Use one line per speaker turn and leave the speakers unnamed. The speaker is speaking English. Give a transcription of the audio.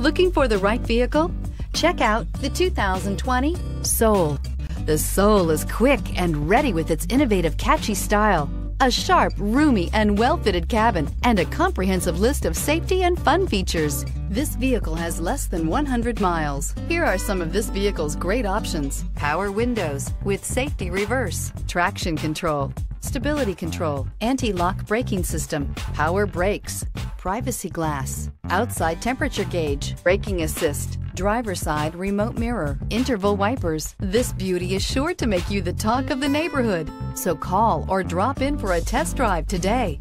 Looking for the right vehicle? Check out the 2020 Soul. The Soul is quick and ready with its innovative, catchy style. A sharp, roomy, and well-fitted cabin, and a comprehensive list of safety and fun features. This vehicle has less than 100 miles. Here are some of this vehicle's great options. Power windows with safety reverse, traction control, stability control, anti-lock braking system, power brakes, privacy glass, outside temperature gauge, braking assist, driver side remote mirror, interval wipers. This beauty is sure to make you the talk of the neighborhood. So call or drop in for a test drive today.